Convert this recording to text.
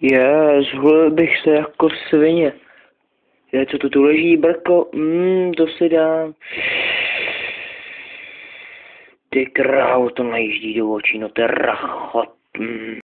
Je, zhulil bych se jako svině. Je, co to tu leží, brko? Mmm, to si dám. Ty krávo, to najíždí do očí, no to je rachot.